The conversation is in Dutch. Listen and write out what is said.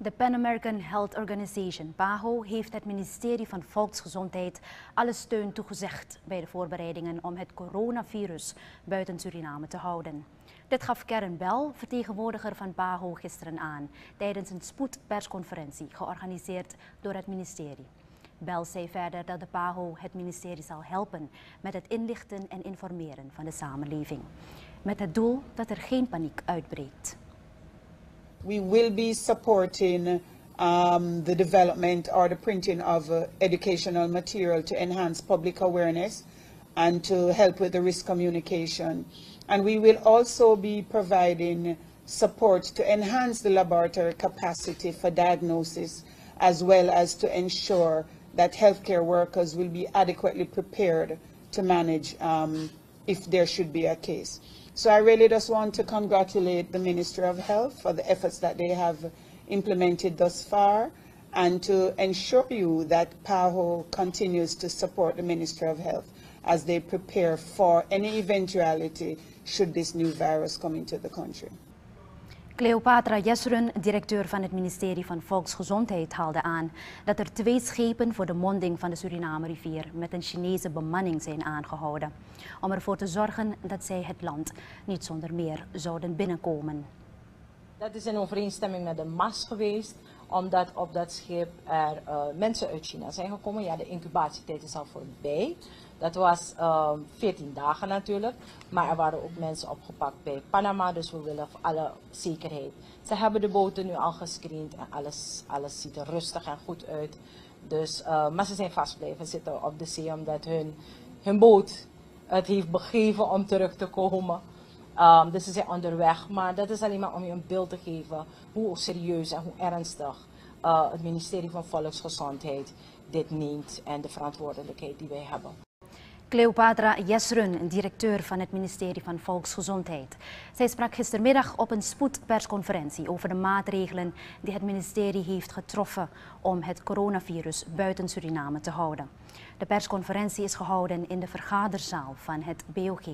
De Pan American Health Organization, PAHO, heeft het ministerie van Volksgezondheid alle steun toegezegd bij de voorbereidingen om het coronavirus buiten Suriname te houden. Dit gaf Karen Bell, vertegenwoordiger van PAHO, gisteren aan tijdens een spoedpersconferentie georganiseerd door het ministerie. Bell zei verder dat de PAHO het ministerie zal helpen met het inlichten en informeren van de samenleving. Met het doel dat er geen paniek uitbreekt. We will be supporting um, the development or the printing of uh, educational material to enhance public awareness and to help with the risk communication. And we will also be providing support to enhance the laboratory capacity for diagnosis as well as to ensure that healthcare workers will be adequately prepared to manage um, if there should be a case. So I really just want to congratulate the Ministry of Health for the efforts that they have implemented thus far and to ensure you that PAHO continues to support the Ministry of Health as they prepare for any eventuality should this new virus come into the country. Cleopatra Jesrun, directeur van het ministerie van Volksgezondheid, haalde aan dat er twee schepen voor de monding van de Suriname-rivier met een Chinese bemanning zijn aangehouden. Om ervoor te zorgen dat zij het land niet zonder meer zouden binnenkomen. Dat is in overeenstemming met de MAS geweest, omdat op dat schip er uh, mensen uit China zijn gekomen. Ja, de incubatietijd is al voorbij. Dat was uh, 14 dagen natuurlijk, maar er waren ook mensen opgepakt bij Panama, dus we willen voor alle zekerheid. Ze hebben de boten nu al gescreend en alles, alles ziet er rustig en goed uit. Dus, uh, maar ze zijn vast blijven zitten op de zee omdat hun, hun boot het heeft begeven om terug te komen. Um, dus ze zijn onderweg, maar dat is alleen maar om je een beeld te geven hoe serieus en hoe ernstig uh, het ministerie van Volksgezondheid dit neemt en de verantwoordelijkheid die wij hebben. Cleopatra Jesrun, directeur van het ministerie van Volksgezondheid. Zij sprak gistermiddag op een spoedpersconferentie over de maatregelen die het ministerie heeft getroffen om het coronavirus buiten Suriname te houden. De persconferentie is gehouden in de vergaderzaal van het BOG.